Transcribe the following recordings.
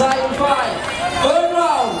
Exciting fight. Third round.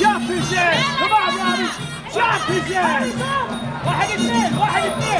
جاب في الجيش شاف في الجيش واحد اثنين واحد اثنين